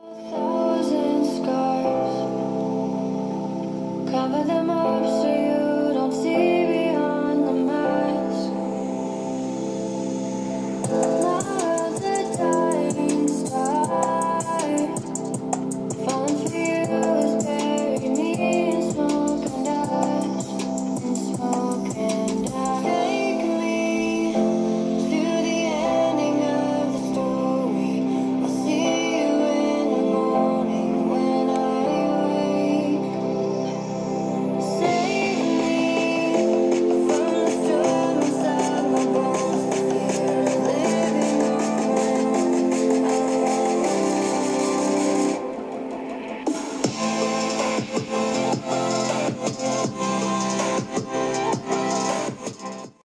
A thousand scars cover them up.